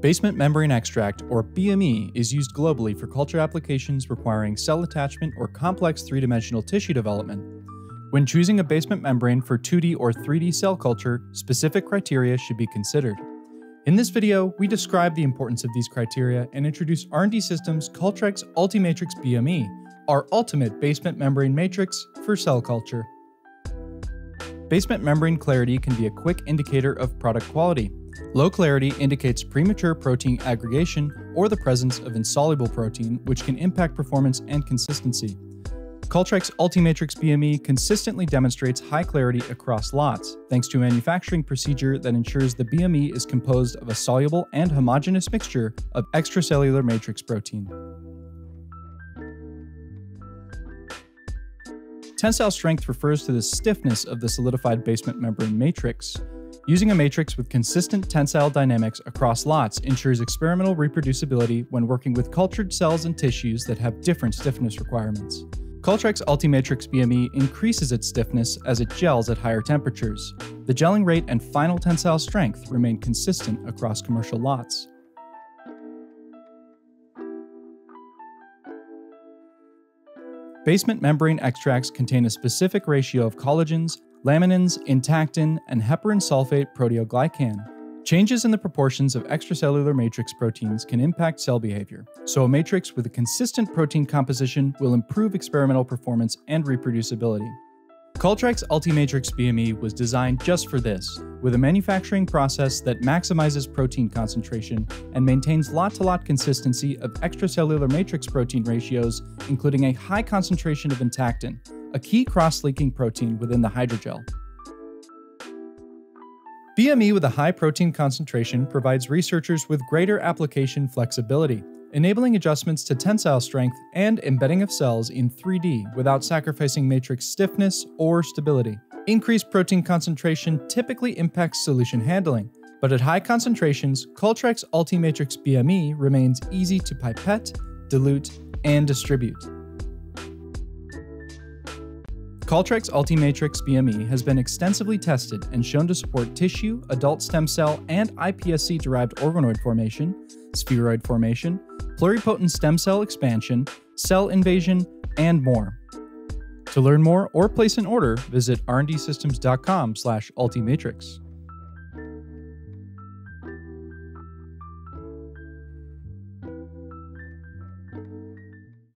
Basement membrane extract, or BME, is used globally for culture applications requiring cell attachment or complex three dimensional tissue development. When choosing a basement membrane for 2D or 3D cell culture, specific criteria should be considered. In this video, we describe the importance of these criteria and introduce R&D Systems Cultrex Ultimatrix BME, our ultimate basement membrane matrix for cell culture. Basement membrane clarity can be a quick indicator of product quality. Low clarity indicates premature protein aggregation or the presence of insoluble protein, which can impact performance and consistency. Cultrex Ultimatrix BME consistently demonstrates high clarity across lots, thanks to a manufacturing procedure that ensures the BME is composed of a soluble and homogeneous mixture of extracellular matrix protein. Tensile strength refers to the stiffness of the solidified basement membrane matrix. Using a matrix with consistent tensile dynamics across lots ensures experimental reproducibility when working with cultured cells and tissues that have different stiffness requirements. Cultrex Ultimatrix BME increases its stiffness as it gels at higher temperatures. The gelling rate and final tensile strength remain consistent across commercial lots. Basement membrane extracts contain a specific ratio of collagens, laminins, entactin, and heparan sulfate proteoglycan. Changes in the proportions of extracellular matrix proteins can impact cell behavior, so a matrix with a consistent protein composition will improve experimental performance and reproducibility. Cultrex Ultimatrix BME was designed just for this, with a manufacturing process that maximizes protein concentration and maintains lot-to-lot consistency of extracellular matrix protein ratios, including a high concentration of entactin, a key cross-linking protein within the hydrogel. BME with a high protein concentration provides researchers with greater application flexibility, enabling adjustments to tensile strength and embedding of cells in 3D without sacrificing matrix stiffness or stability. Increased protein concentration typically impacts solution handling, but at high concentrations, Cultrex Ultimatrix BME remains easy to pipette, dilute, and distribute. Cultrex Ultimatrix BME has been extensively tested and shown to support tissue, adult stem cell, and iPSC derived organoid formation, spheroid formation, pluripotent stem cell expansion, cell invasion, and more. To learn more or place an order, visit rndsystems.com/ultimatrix.